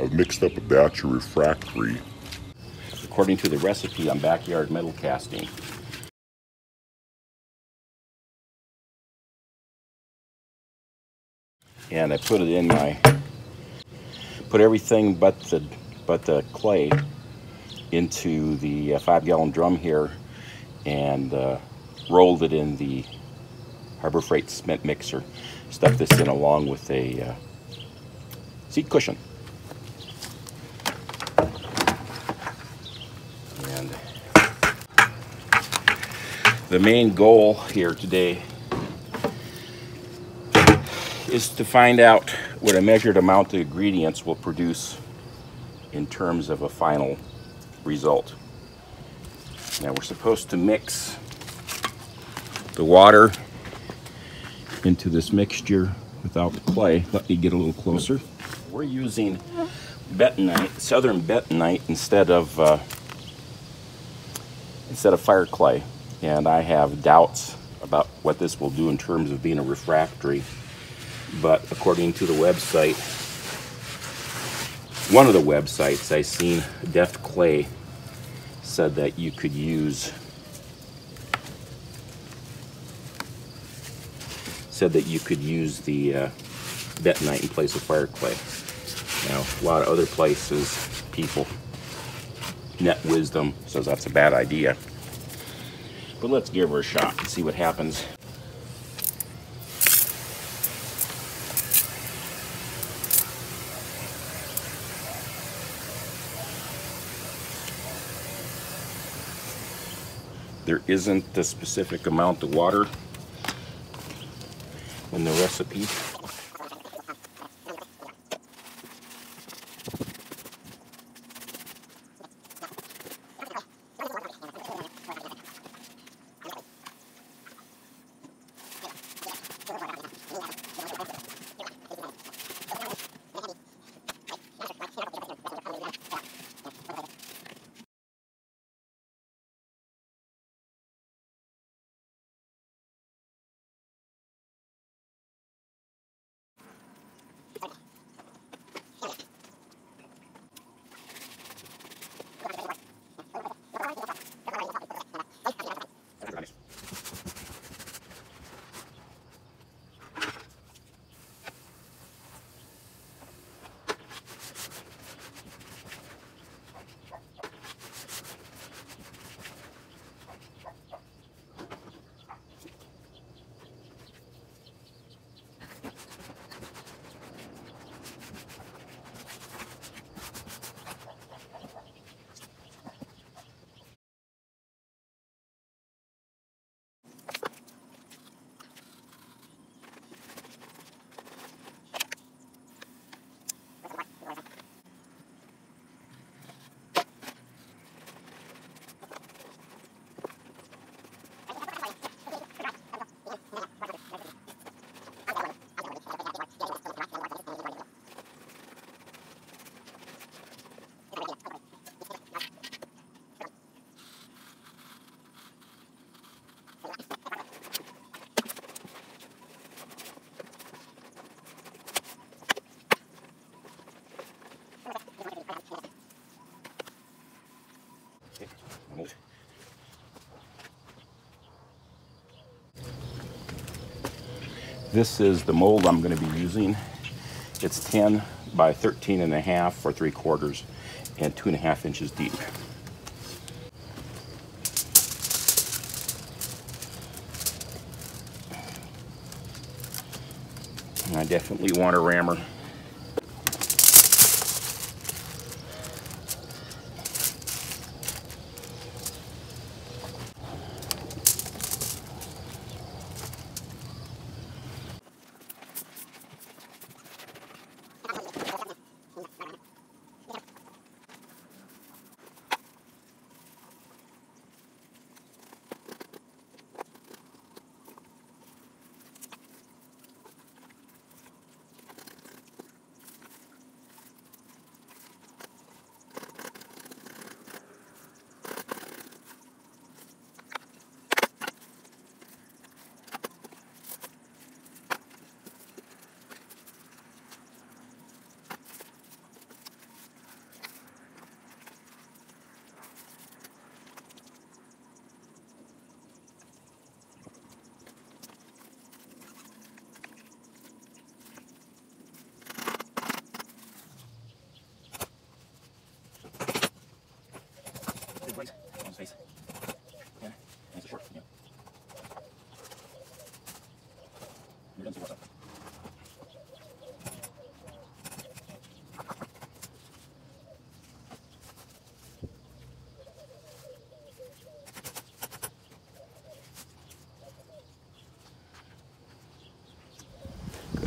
I've mixed up a batch of refractory. According to the recipe on backyard metal casting. And I put it in my, put everything but the, but the clay into the uh, five gallon drum here and uh, rolled it in the Harbor Freight cement mixer. Stuck this in along with a uh, seat cushion. And the main goal here today is to find out what a measured amount of ingredients will produce in terms of a final result. Now we're supposed to mix the water into this mixture without the clay. Let me get a little closer. We're using bentonite, southern bentonite instead of uh, instead of fire clay, and I have doubts about what this will do in terms of being a refractory. But according to the website, one of the websites I seen, Deft Clay, said that you could use said that you could use the uh, in place of fire clay. Now, a lot of other places, people, net wisdom says that's a bad idea. But let's give her a shot and see what happens. There isn't a specific amount of water in the recipe. This is the mold I'm going to be using. It's 10 by 13 and a half or three quarters and two and a half inches deep. And I definitely want a rammer.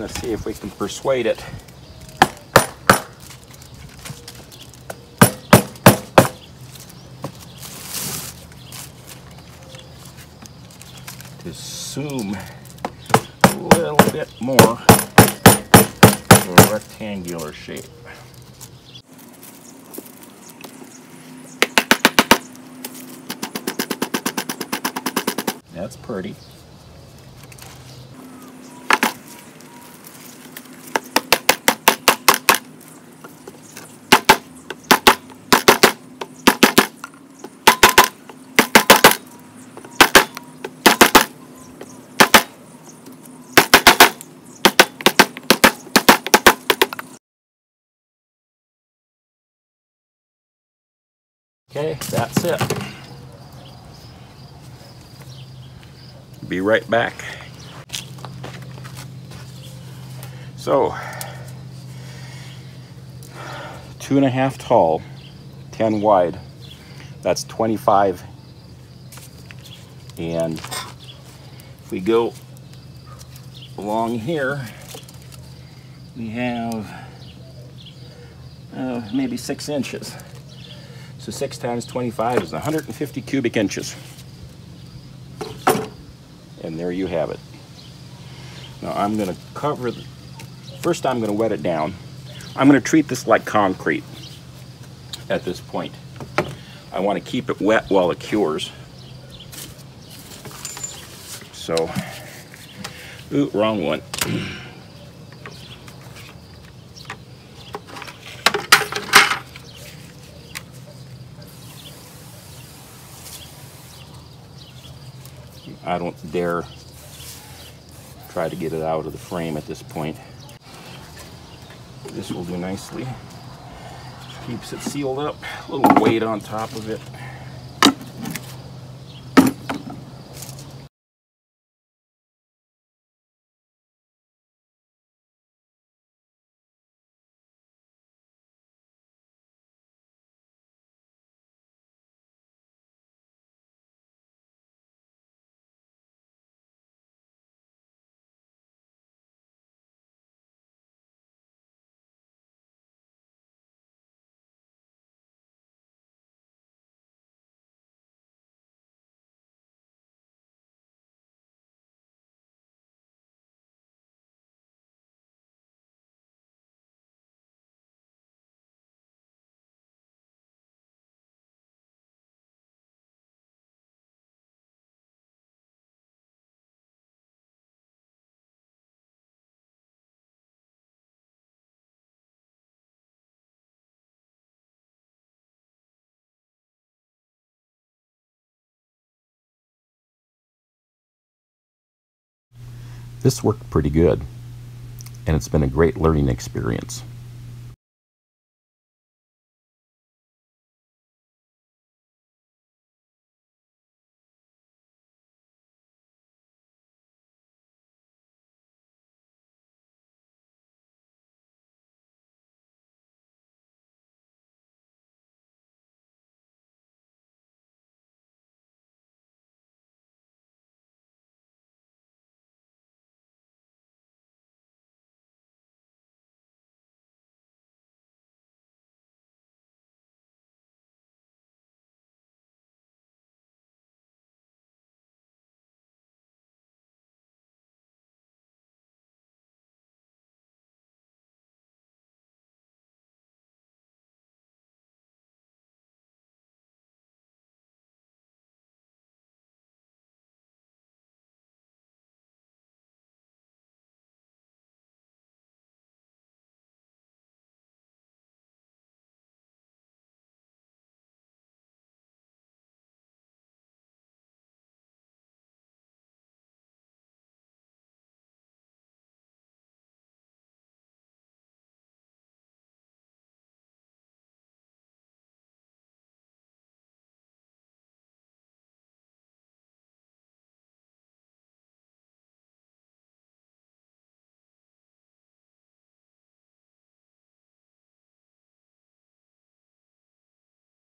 Gonna see if we can persuade it. To zoom a little bit more to a rectangular shape. That's pretty. That's it. Be right back. So, two and a half tall, 10 wide. That's 25. And if we go along here, we have uh, maybe six inches. So 6 times 25 is 150 cubic inches. And there you have it. Now I'm going to cover, the, first I'm going to wet it down. I'm going to treat this like concrete at this point. I want to keep it wet while it cures. So, ooh, wrong one. I don't dare try to get it out of the frame at this point. This will do nicely. Keeps it sealed up. A little weight on top of it. This worked pretty good, and it's been a great learning experience.